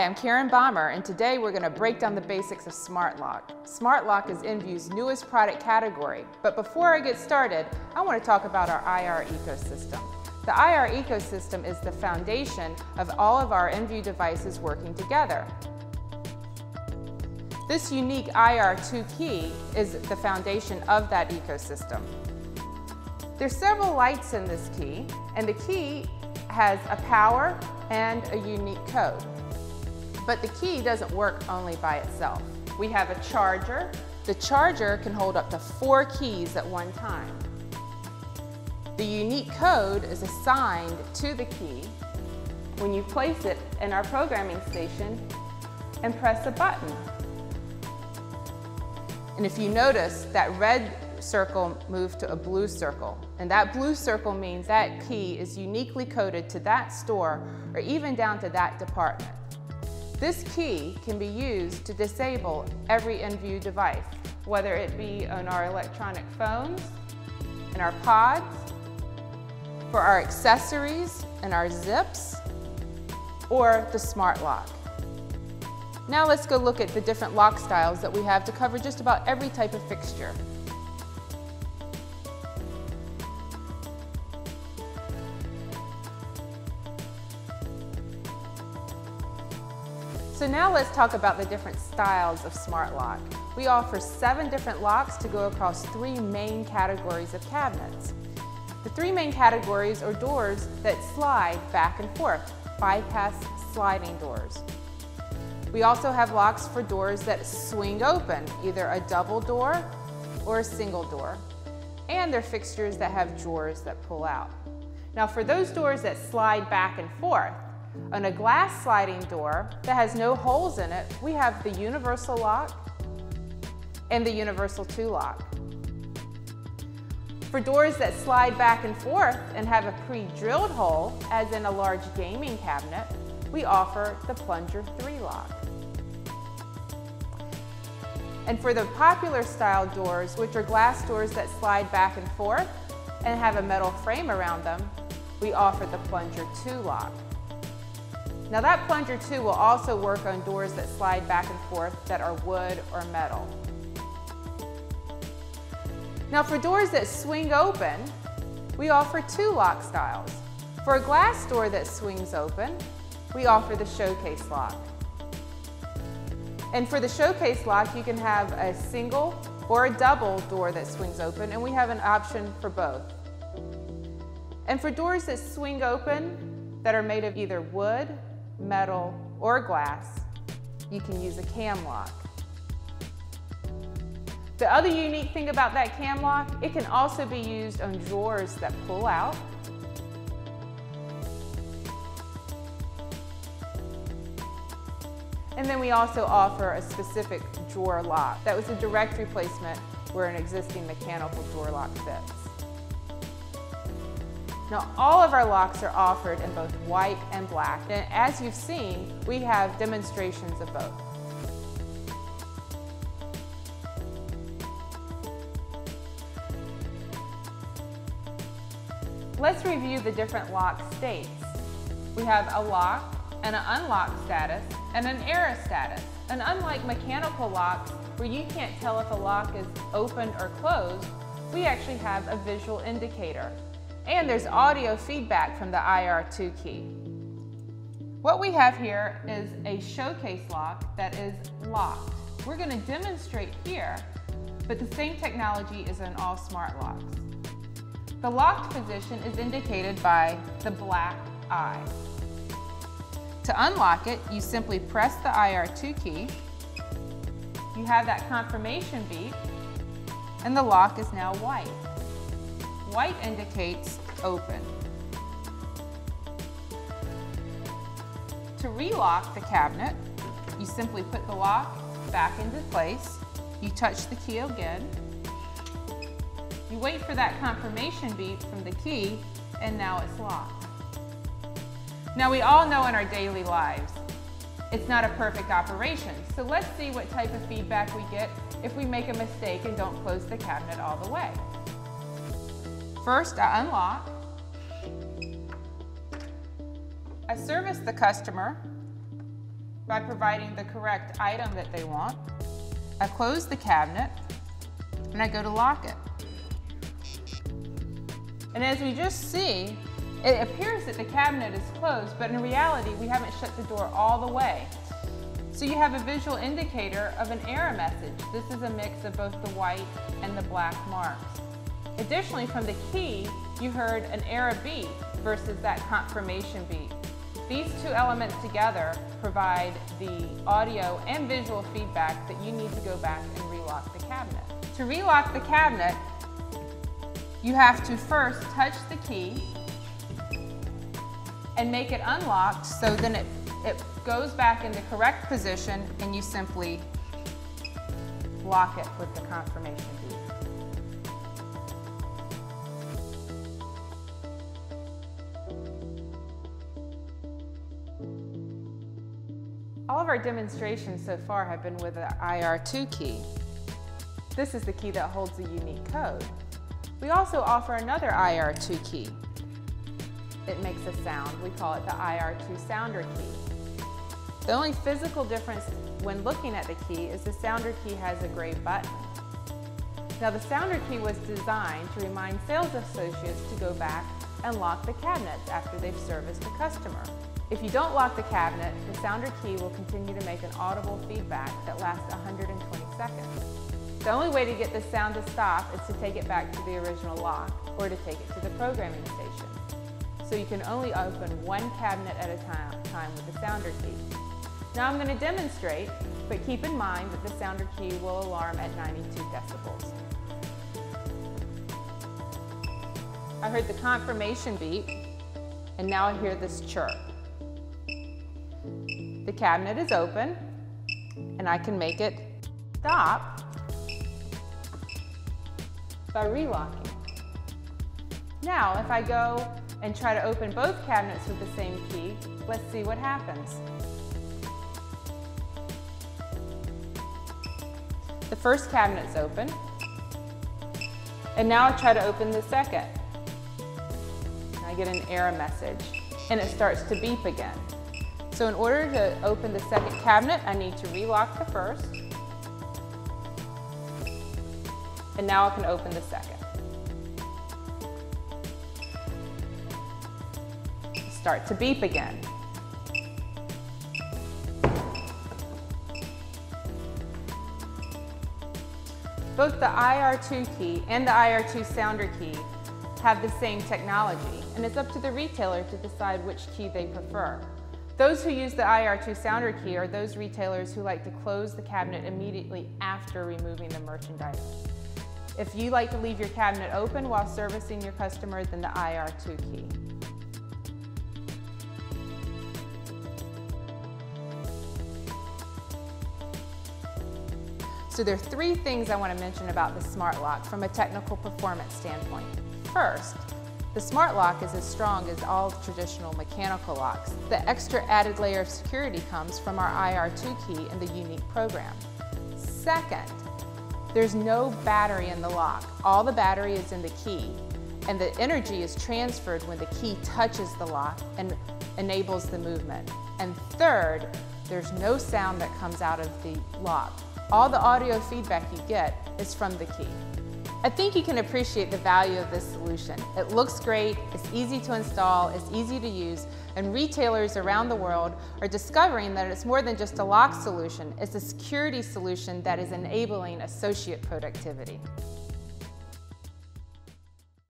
Hi, I'm Karen Bomber, and today we're going to break down the basics of Smart Lock. Smart Lock is InVue's newest product category, but before I get started, I want to talk about our IR ecosystem. The IR ecosystem is the foundation of all of our InVue devices working together. This unique IR2 key is the foundation of that ecosystem. There's several lights in this key, and the key has a power and a unique code. But the key doesn't work only by itself. We have a charger. The charger can hold up to four keys at one time. The unique code is assigned to the key when you place it in our programming station and press a button. And if you notice, that red circle moved to a blue circle. And that blue circle means that key is uniquely coded to that store or even down to that department. This key can be used to disable every InVue device, whether it be on our electronic phones, in our pods, for our accessories and our zips, or the smart lock. Now let's go look at the different lock styles that we have to cover just about every type of fixture. So now let's talk about the different styles of smart lock. We offer seven different locks to go across three main categories of cabinets. The three main categories are doors that slide back and forth, bypass sliding doors. We also have locks for doors that swing open, either a double door or a single door. And they're fixtures that have drawers that pull out. Now for those doors that slide back and forth, on a glass sliding door that has no holes in it, we have the universal lock and the universal two lock. For doors that slide back and forth and have a pre-drilled hole, as in a large gaming cabinet, we offer the plunger three lock. And for the popular style doors, which are glass doors that slide back and forth and have a metal frame around them, we offer the plunger two lock. Now that plunger two will also work on doors that slide back and forth that are wood or metal. Now for doors that swing open, we offer two lock styles. For a glass door that swings open, we offer the showcase lock. And for the showcase lock, you can have a single or a double door that swings open, and we have an option for both. And for doors that swing open that are made of either wood metal, or glass, you can use a cam lock. The other unique thing about that cam lock, it can also be used on drawers that pull out. And then we also offer a specific drawer lock. That was a direct replacement where an existing mechanical drawer lock fits. Now all of our locks are offered in both white and black and as you've seen we have demonstrations of both. Let's review the different lock states. We have a lock and an unlock status and an error status. And unlike mechanical locks where you can't tell if a lock is open or closed, we actually have a visual indicator. And there's audio feedback from the IR2 key. What we have here is a showcase lock that is locked. We're going to demonstrate here, but the same technology is in all smart locks. The locked position is indicated by the black eye. To unlock it, you simply press the IR2 key, you have that confirmation beep, and the lock is now white. White indicates open. To relock the cabinet, you simply put the lock back into place. You touch the key again. You wait for that confirmation beep from the key, and now it's locked. Now we all know in our daily lives, it's not a perfect operation. So let's see what type of feedback we get if we make a mistake and don't close the cabinet all the way. First, I unlock. I service the customer by providing the correct item that they want. I close the cabinet and I go to lock it. And as we just see, it appears that the cabinet is closed, but in reality, we haven't shut the door all the way. So you have a visual indicator of an error message. This is a mix of both the white and the black marks. Additionally, from the key, you heard an error beep versus that confirmation beep. These two elements together provide the audio and visual feedback that you need to go back and relock the cabinet. To relock the cabinet, you have to first touch the key and make it unlocked so then it, it goes back in the correct position and you simply lock it with the confirmation beep. All of our demonstrations so far have been with the IR2 key. This is the key that holds the unique code. We also offer another IR2 key. It makes a sound. We call it the IR2 sounder key. The only physical difference when looking at the key is the sounder key has a gray button. Now the sounder key was designed to remind sales associates to go back and lock the cabinets after they've serviced a customer. If you don't lock the cabinet, the sounder key will continue to make an audible feedback that lasts 120 seconds. The only way to get this sound to stop is to take it back to the original lock or to take it to the programming station. So you can only open one cabinet at a time, time with the sounder key. Now I'm going to demonstrate, but keep in mind that the sounder key will alarm at 92 decibels. I heard the confirmation beep, and now I hear this chirp. The cabinet is open and I can make it stop by relocking. Now, if I go and try to open both cabinets with the same key, let's see what happens. The first cabinet's open, and now I try to open the second. I get an error message, and it starts to beep again. So in order to open the second cabinet, I need to relock the first. And now I can open the second. Start to beep again. Both the IR2 key and the IR2 sounder key have the same technology, and it's up to the retailer to decide which key they prefer. Those who use the IR2 sounder key are those retailers who like to close the cabinet immediately after removing the merchandise. If you like to leave your cabinet open while servicing your customer, then the IR2 key. So there are three things I want to mention about the smart lock from a technical performance standpoint. First, the smart lock is as strong as all traditional mechanical locks. The extra added layer of security comes from our IR2 key and the unique program. Second, there's no battery in the lock. All the battery is in the key and the energy is transferred when the key touches the lock and enables the movement. And third, there's no sound that comes out of the lock. All the audio feedback you get is from the key. I think you can appreciate the value of this solution. It looks great, it's easy to install, it's easy to use, and retailers around the world are discovering that it's more than just a lock solution, it's a security solution that is enabling associate productivity.